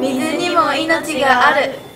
水にも命がある。